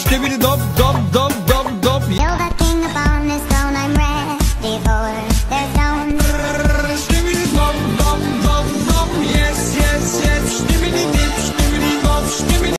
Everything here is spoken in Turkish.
Dönüşte biri dab dab